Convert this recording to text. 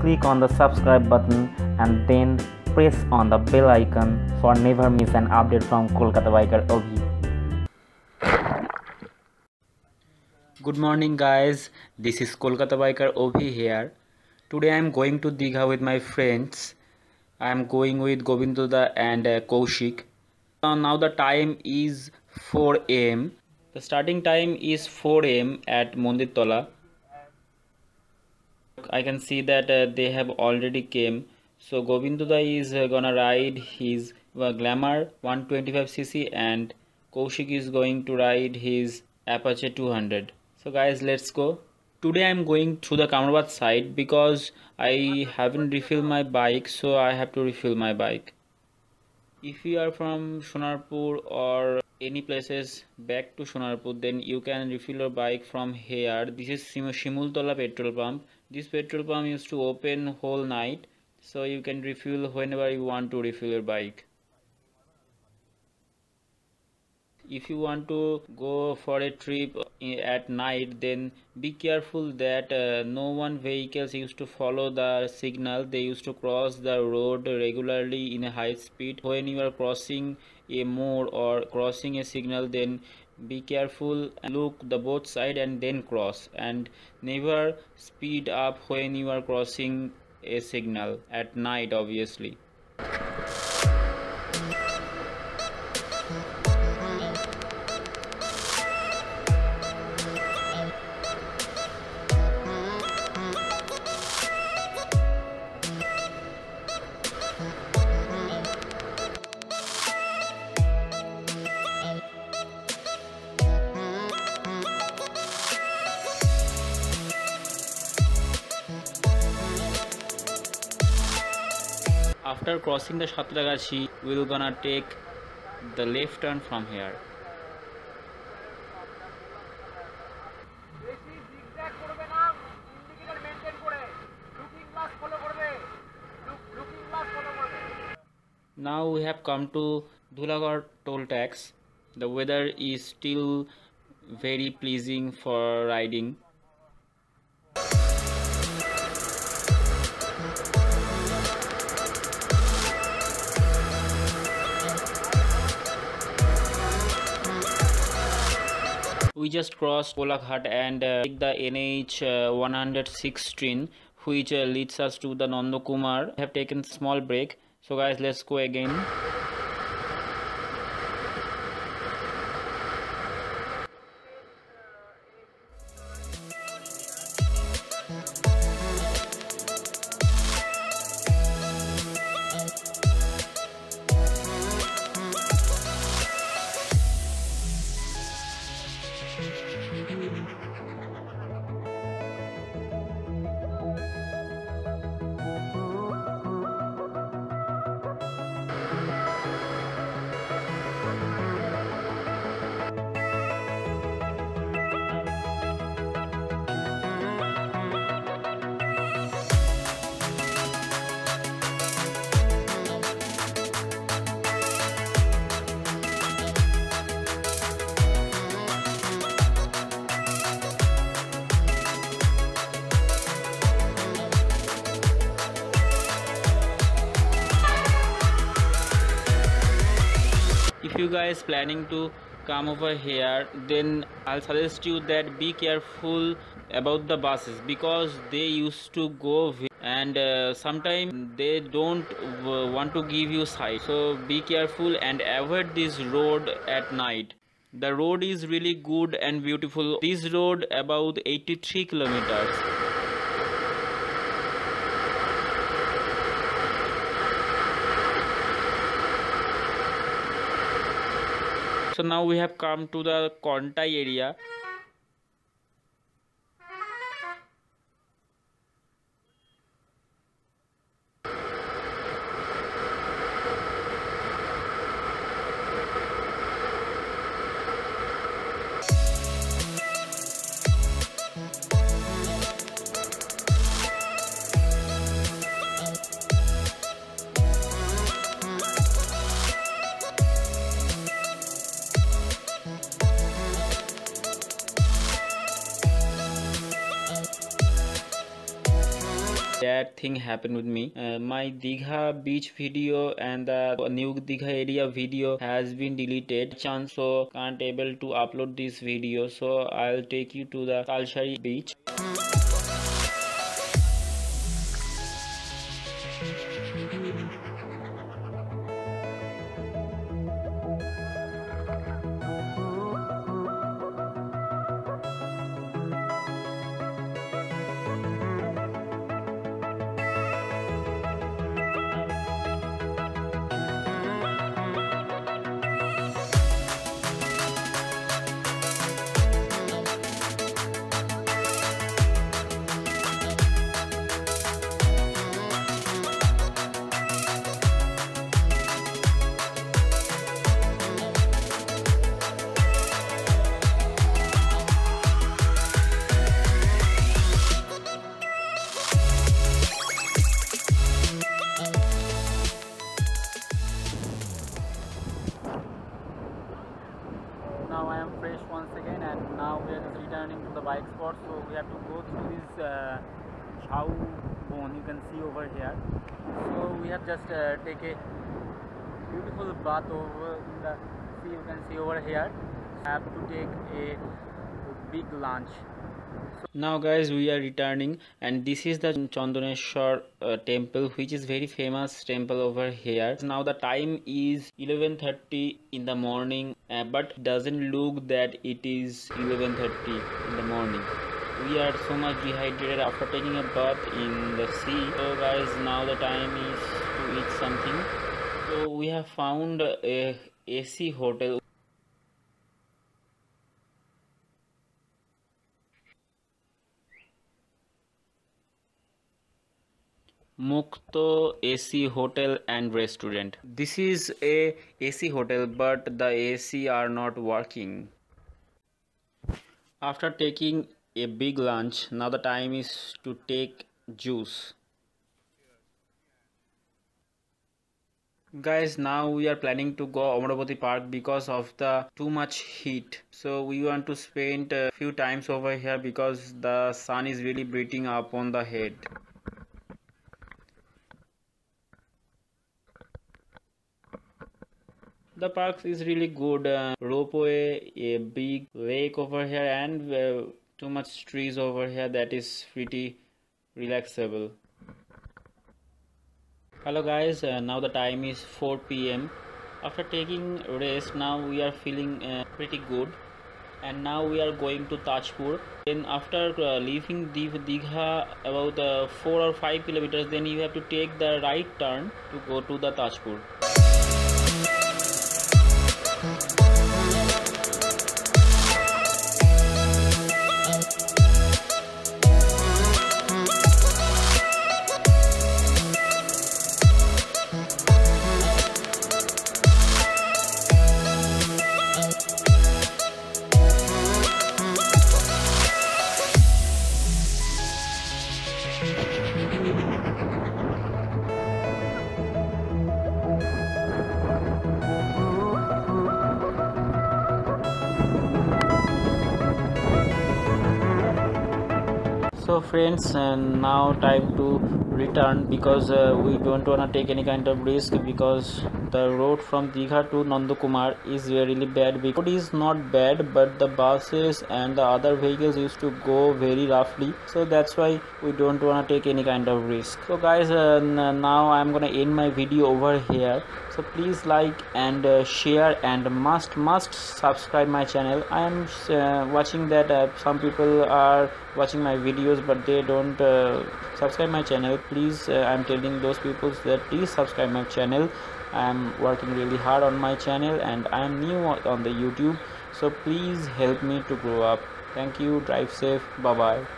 click on the subscribe button and then press on the bell icon for never miss an update from Kolkata Biker Ovi. Good morning guys, this is Kolkata Biker Ovi here. Today I am going to Digha with my friends. I am going with Govindoda and uh, Kaushik. Uh, now the time is 4 am. The starting time is 4 am at Mondir Tola. I can see that uh, they have already came. So Govindoda is uh, gonna ride his uh, Glamour 125cc and Kaushik is going to ride his Apache 200. So guys, let's go. Today I'm going through the Kamarabad side because I haven't refilled my bike, so I have to refill my bike. If you are from Sonarpur or any places back to Sonarpur, then you can refill your bike from here. This is Shimultola petrol pump. This petrol pump used to open whole night, so you can refill whenever you want to refill your bike. if you want to go for a trip at night then be careful that uh, no one vehicles used to follow the signal they used to cross the road regularly in a high speed when you are crossing a mode or crossing a signal then be careful and look the both side and then cross and never speed up when you are crossing a signal at night obviously after crossing the Shatragachi we're gonna take the left turn from here now we have come to Dhulagar toll tax the weather is still very pleasing for riding we just crossed Kolaghat and uh, take the NH uh, 106 train which uh, leads us to the Nandakumar. We have taken small break. So guys, let's go again. Guys planning to come over here then i'll suggest you that be careful about the buses because they used to go and uh, sometimes they don't want to give you sight. So be careful and avoid this road at night. The road is really good and beautiful. This road about 83 kilometers so now we have come to the Kontai area bad thing happened with me. Uh, my Digha beach video and the new Digha area video has been deleted. Chance so can't able to upload this video. So I'll take you to the Talshari beach. So we have just uh, take a beautiful bath over in the sea you can see over here. Have to take a big lunch. Now guys we are returning and this is the Chandoneshwar uh, temple which is very famous temple over here. Now the time is 11:30 in the morning uh, but doesn't look that it is 11:30 in the morning we are so much dehydrated after taking a bath in the sea so guys now the time is to eat something so we have found a AC hotel Mukto AC Hotel and Restaurant. This is a AC hotel but the AC are not working. After taking a big lunch, now the time is to take juice. Guys, now we are planning to go Amaravati Park because of the too much heat. So we want to spend a few times over here because the sun is really beating up on the head. the park is really good uh, ropeway a big lake over here and uh, too much trees over here that is pretty relaxable hello guys uh, now the time is 4 p.m after taking rest now we are feeling uh, pretty good and now we are going to Tajpur. Then after uh, leaving Digha about uh, 4 or 5 kilometers then you have to take the right turn to go to the Tajpur. So friends and now time to return because uh, we don't want to take any kind of risk because the road from Digha to Nandakumar is really bad. Because it is not bad but the buses and the other vehicles used to go very roughly. So that's why we don't want to take any kind of risk. So guys uh, now i'm gonna end my video over here so please like and uh, share and must must subscribe my channel. I am uh, watching that uh, some people are watching my videos but they don't uh, subscribe my channel. Please uh, i'm telling those people that please subscribe my channel. I'm working really hard on my channel and i'm new on the youtube. So please help me to grow up. Thank you. Drive safe. Bye bye